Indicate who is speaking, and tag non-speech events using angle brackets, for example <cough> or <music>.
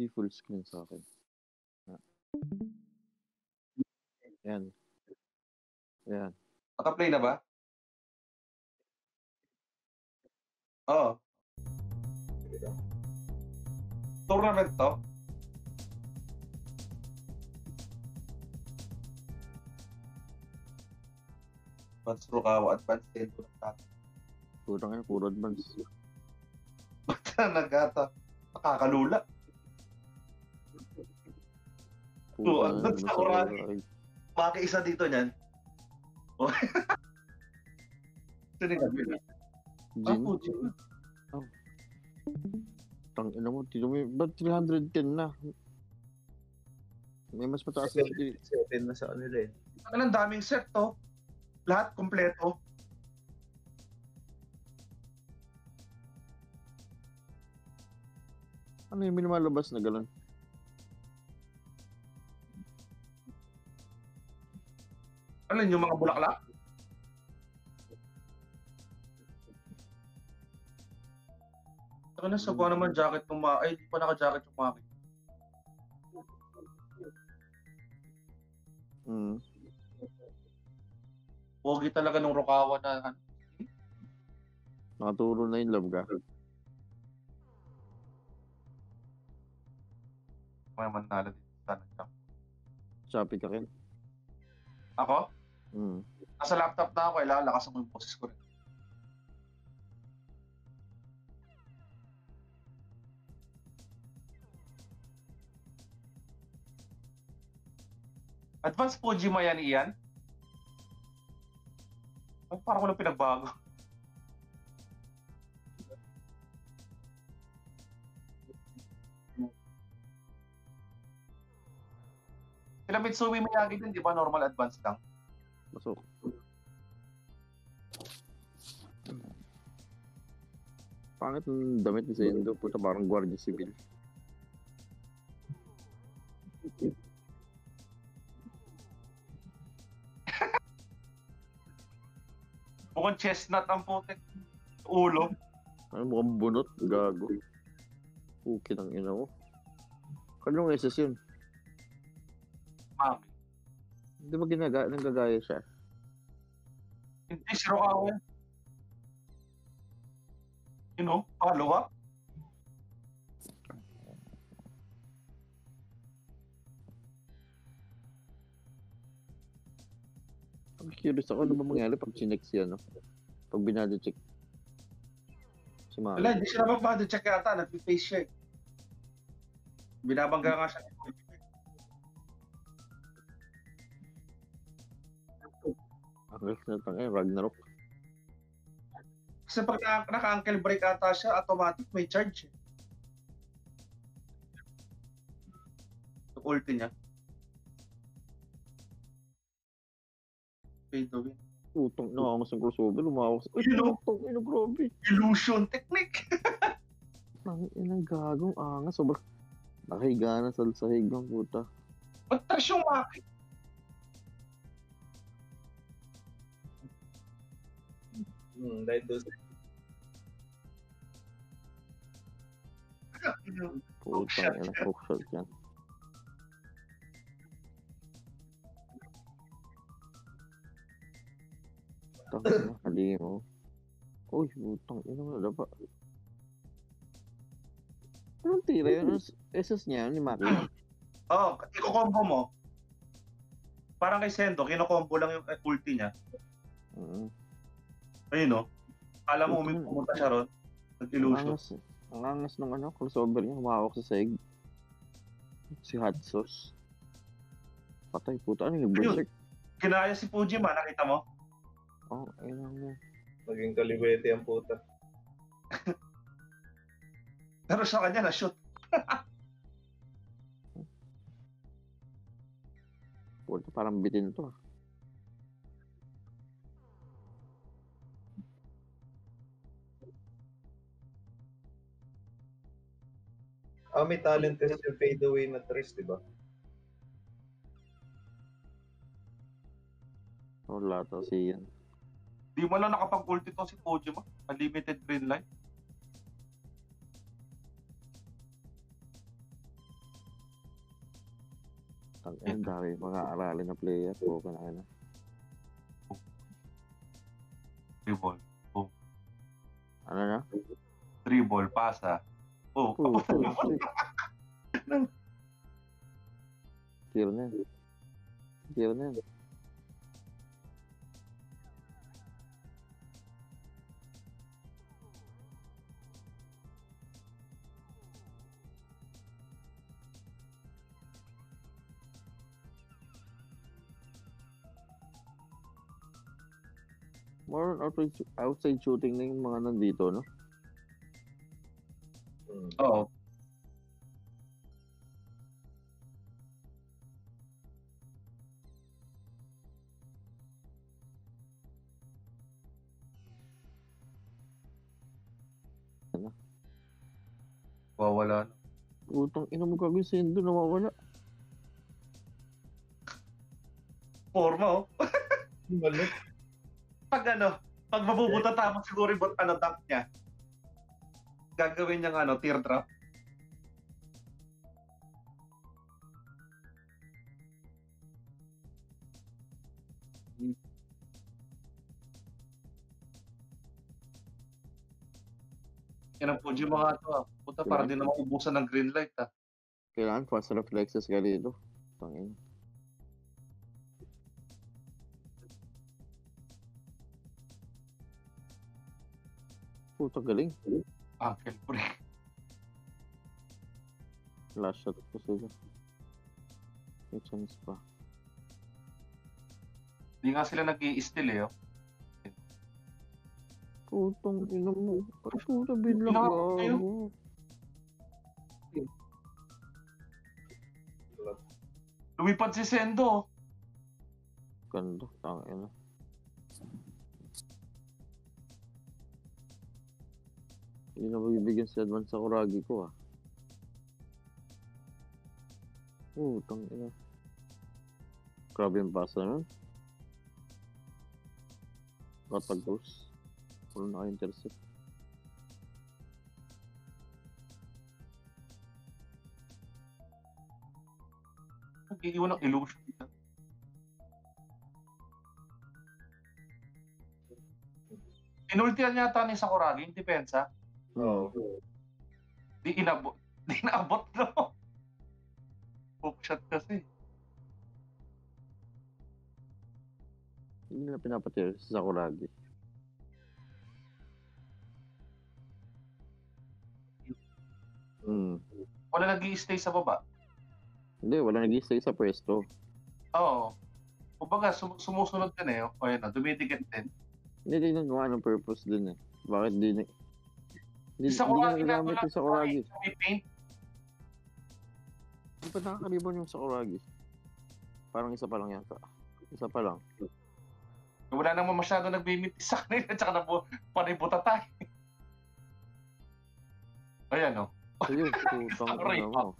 Speaker 1: Di full screen sa akin. Ah. Yan. Yan.
Speaker 2: Naka-play na ba? Oo. Tournament to? Advance Rukawa, Advance Tempo ng tata.
Speaker 1: Puro nga, puro advance.
Speaker 2: Ba't na nagata? Nakakalula. Oo, advance
Speaker 1: advance
Speaker 2: ako,
Speaker 1: ako,
Speaker 2: Rani.
Speaker 1: ay,
Speaker 2: Maki-isa dito niyan. Oh. <laughs> Sino yung gabi? Ah,
Speaker 1: Jin,
Speaker 2: puti.
Speaker 1: tang ina mo, tino mo, ba't 310 na? May mas mataas na di-
Speaker 3: 7 na sa kanila eh.
Speaker 2: Ang daming set to. Lahat kompleto.
Speaker 1: Ano yung lumalabas na gano'n?
Speaker 2: Ano yun, yung mga bulaklak? Saka na sa naman jacket ng mga... Ay, di pa naka-jacket yung mga...
Speaker 1: Hmm.
Speaker 2: Pogi talaga nung Rukawa na... ano.
Speaker 1: Nakaturo na yung love ka.
Speaker 2: May manala dito sa nagtap.
Speaker 1: Shopee ka rin.
Speaker 2: Ako?
Speaker 1: Hmm.
Speaker 2: Nasa laptop na ako, kailangan lakas mo yung boses ko rin. Advanced Pojima yan, Ian? Ay, parang walang pinagbago. Sila Mitsumi Miyagi din, di ba? Normal advanced lang.
Speaker 1: Pasok. Pangit ng damit ni Sendo. Puta parang gwardiya civil.
Speaker 2: Mukhang chestnut ang putik. Ulo.
Speaker 1: Ano mukhang bunot? Gago. Puki ng ina mo. Kanong SS yun?
Speaker 2: Mami.
Speaker 1: Hindi ba ginaga nagagaya siya?
Speaker 2: Hindi, si Roawe. You know, follow up.
Speaker 1: Ang curious ako ano ba mangyari pag chinek siya, no? Pag binado check. Si Mami.
Speaker 2: Wala, hindi siya naman body check yata. Nag-face eh. Binabangga nga siya.
Speaker 1: Eh, Ragnarok.
Speaker 2: Kasi pag na- naka-ankle break ata siya, automatic may charge eh. Yung ulti niya. Fade away.
Speaker 1: Putong nakakos ng crossover, lumawak sa... Uy,
Speaker 2: You know?
Speaker 1: putong ina, grabe.
Speaker 2: Illusion technique. <laughs>
Speaker 1: Ang inang gagong angas. Sobrang nakahiga na sa sahig ng puta.
Speaker 2: Ba't trash yung Maki?
Speaker 3: Hmm, dahil doon sa
Speaker 1: Putang ina, hook shot yan. Tang ina, <coughs> hali mo. Uy, putang ina mo, dapat. Anong tira yun? SS niya ni Maki?
Speaker 2: Oo, oh, iko-combo mo. Parang kay Sendo, kino-combo lang yung eh, ulti niya.
Speaker 1: Mm.
Speaker 2: Ayun no. Kala mo may pumunta siya ron.
Speaker 1: Ang
Speaker 2: Nag-illusion.
Speaker 1: ang angas ng ano, crossover niya, humawak sa sahig. Si Hot Sauce. Patay, puta, ano yung berserk?
Speaker 2: Kinaya si Fujima, nakita mo?
Speaker 1: Oh, ayun lang mo.
Speaker 3: maging kaliwete ang puta. <laughs>
Speaker 2: Pero sa kanya na-shoot.
Speaker 1: Puta, parang bitin to. ah.
Speaker 3: Ah, may talent test yung fade away na tres, di ba?
Speaker 1: Wala to si yan.
Speaker 2: Di mo lang nakapag-ulti to si Fujima. Unlimited green light.
Speaker 1: Ang ang dami mga aralin na player. Oo ka na ano.
Speaker 2: Dribble.
Speaker 1: Ano na?
Speaker 2: Dribble, pasa. Oh,
Speaker 1: Oo, Tiro na yan. Tiro na yan. More on outside, outside shooting na yung mga nandito, no?
Speaker 2: Oo.
Speaker 1: Ano?
Speaker 2: Wawala na.
Speaker 1: Utang ina mo gagawin sendo nawawala.
Speaker 2: Forma, oh.
Speaker 3: Balik.
Speaker 2: Pag ano, pag mabubuta tama siguro yung ano, dunk niya. Gagawin niyang ano, teardrop. Yan ang Fuji mga to ah. Puta, para din naman ubusan ng green light ah.
Speaker 1: Kailangan fast reflexes ka dito. Tangin. Puta galing.
Speaker 2: Ankle break. <laughs>
Speaker 1: Last shot ko sila. May chance pa.
Speaker 2: Hindi nga sila nag i-steal eh. Oh.
Speaker 1: Putang ina mo. Ba
Speaker 2: kayo?
Speaker 1: mo?
Speaker 2: Lumipad si Sendo.
Speaker 1: Ganda. Tangin na. Hindi na bibigyan si advance sa kuragi ko ah. Putang ina. Grabe yung pasa nun. Katagos. Wala naka-intercept.
Speaker 2: Nag-iiwan ng illusion. Inultihan yata ni Sakuragi yung depensa.
Speaker 3: Oo.
Speaker 2: Di inabot. <laughs> Di naabot no. Hookshot kasi.
Speaker 1: Hindi na pinapatira sa Sakuragi. Hmm.
Speaker 2: Wala nag stay sa baba.
Speaker 1: Hindi, wala nag-stay sa pwesto.
Speaker 2: Oo. Kumbaga, sum- sumusunod ka na eh. O yun, oh, dumidikit din.
Speaker 1: Hindi din nagawa ng purpose din eh. Bakit di na... Hindi,
Speaker 2: Sa Kuragi
Speaker 1: na nagamit yung Sakuragi.
Speaker 2: May paint.
Speaker 1: Hindi pa nakakaliban yung Sakuragi. Parang isa pa lang yata. Isa pa lang.
Speaker 2: Wala naman masyado nagbimit sa kanila. Tsaka na po, panay butatay. Ayan, oh.
Speaker 1: Ayun, <laughs> putang
Speaker 2: pa.
Speaker 1: mo.